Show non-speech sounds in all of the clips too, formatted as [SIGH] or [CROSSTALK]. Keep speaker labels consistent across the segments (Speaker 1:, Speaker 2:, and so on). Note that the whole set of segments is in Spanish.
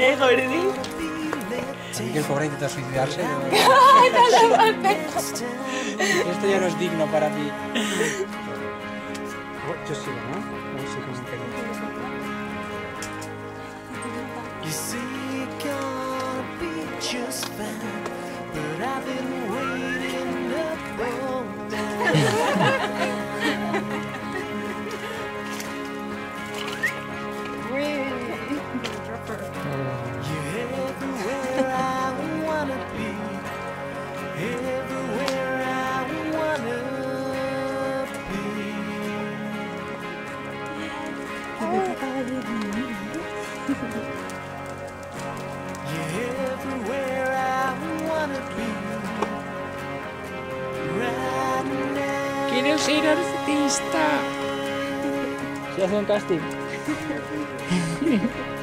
Speaker 1: Eh,
Speaker 2: que el pobre intenta suicidarse. [LAUGHS] Esto ya no es digno para mí. Yo sigo, ¿no? No sé cómo tengo.
Speaker 3: You see be just fine, but I've been
Speaker 1: Quiero ser artista.
Speaker 2: ¿Se hace un casting? [LAUGHS]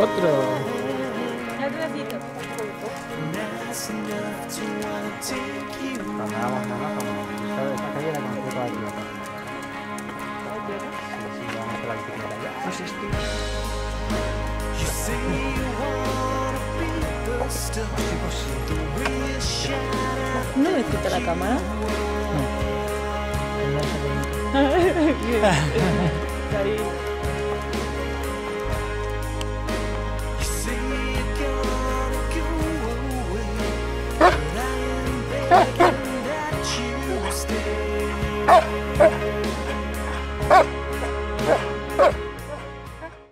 Speaker 2: Otro.
Speaker 1: ¿No me quita la cámara? [LAUGHS] [LAUGHS] [LAUGHS]
Speaker 3: that you stay. [LAUGHS]